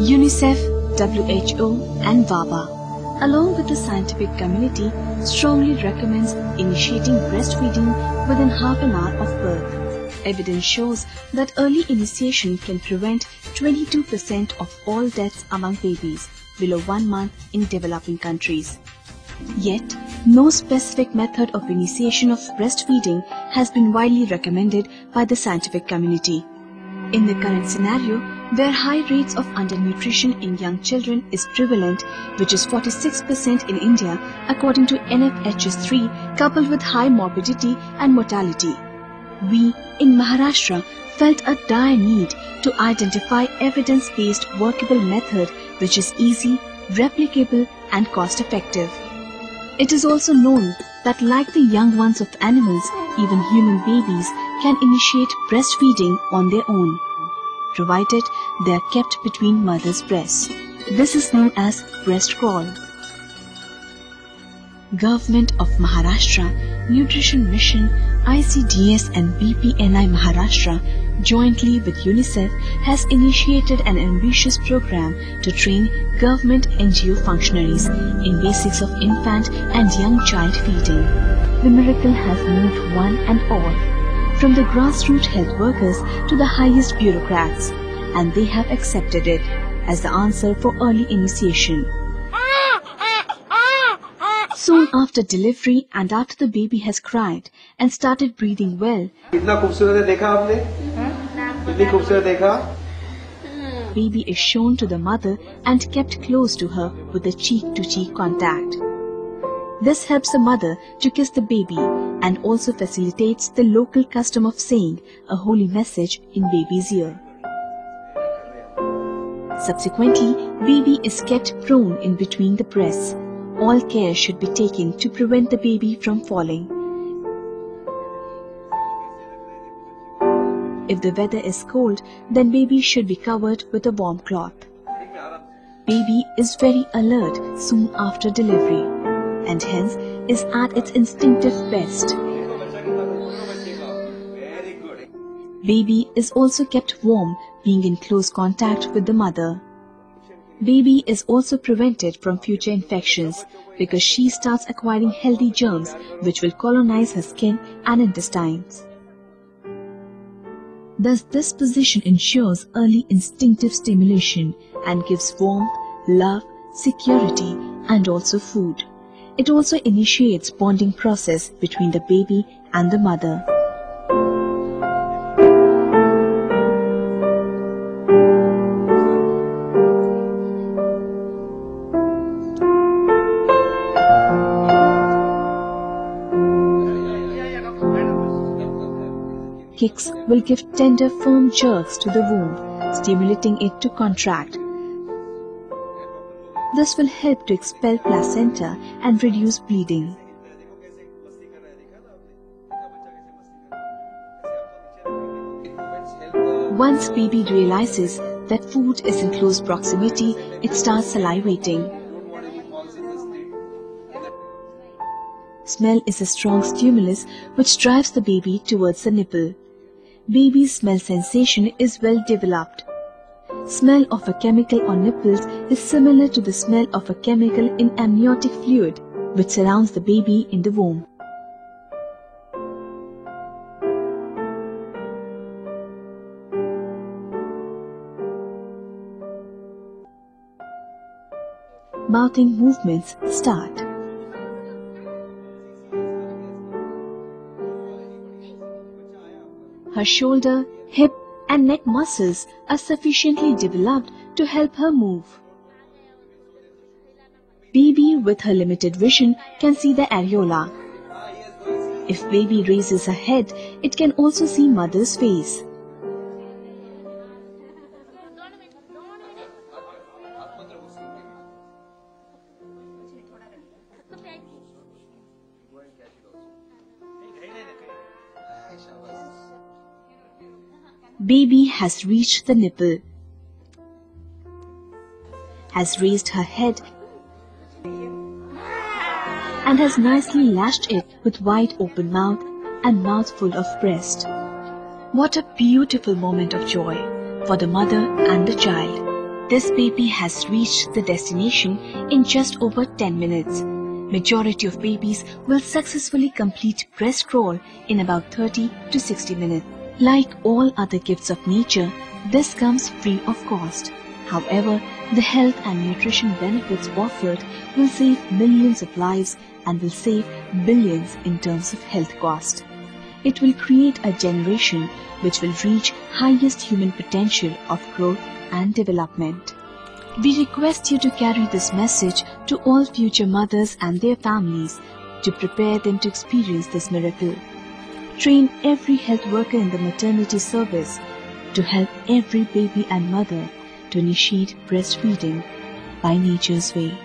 UNICEF, WHO and WABA, along with the scientific community, strongly recommends initiating breastfeeding within half an hour of birth. Evidence shows that early initiation can prevent 22% of all deaths among babies below one month in developing countries. Yet, no specific method of initiation of breastfeeding has been widely recommended by the scientific community. In the current scenario, where high rates of undernutrition in young children is prevalent, which is 46% in India according to NFHS3, coupled with high morbidity and mortality. We in Maharashtra felt a dire need to identify evidence-based workable method which is easy, replicable and cost-effective. It is also known that like the young ones of animals, even human babies can initiate breastfeeding on their own, provided they are kept between mother's breasts. This is known as breast crawl. Government of Maharashtra, Nutrition Mission, ICDS and BPNI Maharashtra jointly with UNICEF has initiated an ambitious program to train government NGO functionaries in basics of infant and young child feeding. The miracle has moved one and all, from the grassroots health workers to the highest bureaucrats, and they have accepted it as the answer for early initiation. Soon after delivery and after the baby has cried and started breathing well, baby is shown to the mother and kept close to her with a cheek-to-cheek -cheek contact. This helps the mother to kiss the baby and also facilitates the local custom of saying a holy message in baby's ear. Subsequently, baby is kept prone in between the breasts. All care should be taken to prevent the baby from falling. If the weather is cold, then baby should be covered with a warm cloth. Baby is very alert soon after delivery and hence is at its instinctive best. Baby is also kept warm being in close contact with the mother. Baby is also prevented from future infections because she starts acquiring healthy germs which will colonize her skin and intestines. Thus, this position ensures early instinctive stimulation and gives warmth, love, security, and also food. It also initiates bonding process between the baby and the mother. Kicks will give tender firm jerks to the womb, stimulating it to contract. This will help to expel placenta and reduce bleeding. Once baby realizes that food is in close proximity, it starts salivating. Smell is a strong stimulus which drives the baby towards the nipple. Baby's smell sensation is well developed. Smell of a chemical on nipples is similar to the smell of a chemical in amniotic fluid which surrounds the baby in the womb. Mouthing movements start. Her shoulder, hip and neck muscles are sufficiently developed to help her move. Baby with her limited vision can see the areola. If baby raises her head, it can also see mother's face. Baby has reached the nipple, has raised her head and has nicely lashed it with wide open mouth and mouthful of breast. What a beautiful moment of joy for the mother and the child. This baby has reached the destination in just over 10 minutes. Majority of babies will successfully complete breast crawl in about 30 to 60 minutes. Like all other gifts of nature, this comes free of cost. However, the health and nutrition benefits offered will save millions of lives and will save billions in terms of health cost. It will create a generation which will reach highest human potential of growth and development. We request you to carry this message to all future mothers and their families to prepare them to experience this miracle. Train every health worker in the maternity service to help every baby and mother to initiate breastfeeding by nature's way.